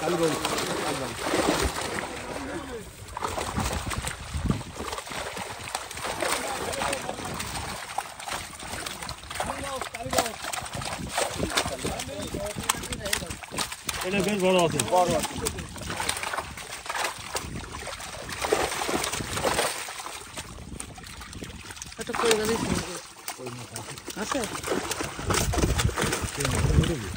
Kaybolun. Öyle bir var atın. Var var. Hatta koymalısınız. Nasıl? Şey, Nasıl?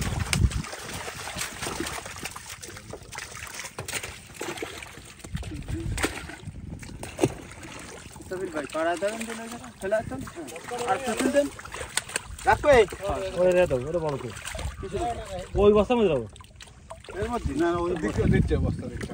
ওই বস্তার মধ্যে যাবো এর মধ্যে না ওই দিকে দিচ্ছে বস্তা দিচ্ছে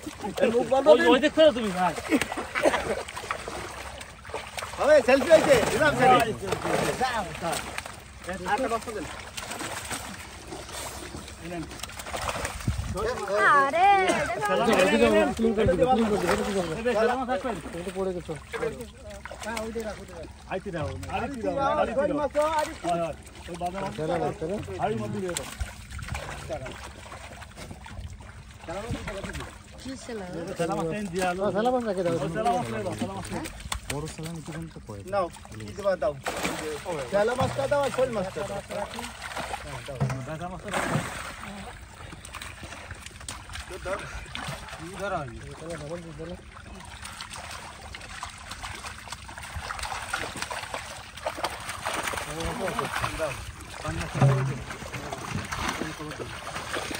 Oynadık lazım ya. Abi selfie ete. İnan seni. Sağ ol. Arka bakın. İnan. আরে আরে কি সালাম সালাম আপনি দিয়া লো সালাম আপনাকে দাও সালাম আপনি দাও সালাম আপনি বড় সালাম একটু কম তো কয় নাও কি দিবা দাও সালাম মাছটা দাও আর ফল মাছটা দাও দাও দাদা মাছটা দাও তো দাও কি ধরা হই তাহলে ডাবল দিলে দাও পান্না করে দাও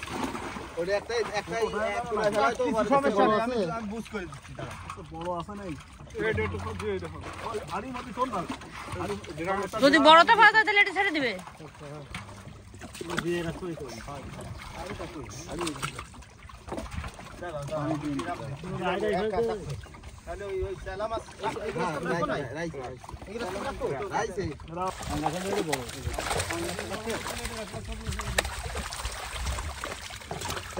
যদি একটা একটা হ্যাঁ, সমস্যা নেই আমি আমি বুঝ করে দিচ্ছি বড় আছে নাই যদি বড়টা পাওয়া যায় তাহলে এটা ছেড়ে দিবে হ্যাঁ, রাইছে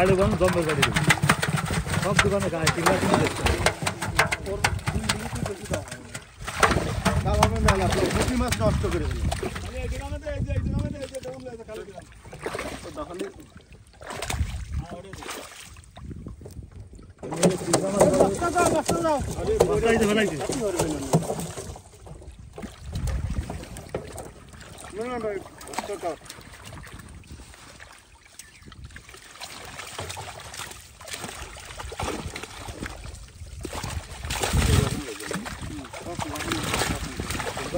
চায় দোকান দম বাজারে সব দোকানে গায়ে টিকা টিকা দেখছে প্রতি মাছ নষ্ট করে দিল No, no, no, it's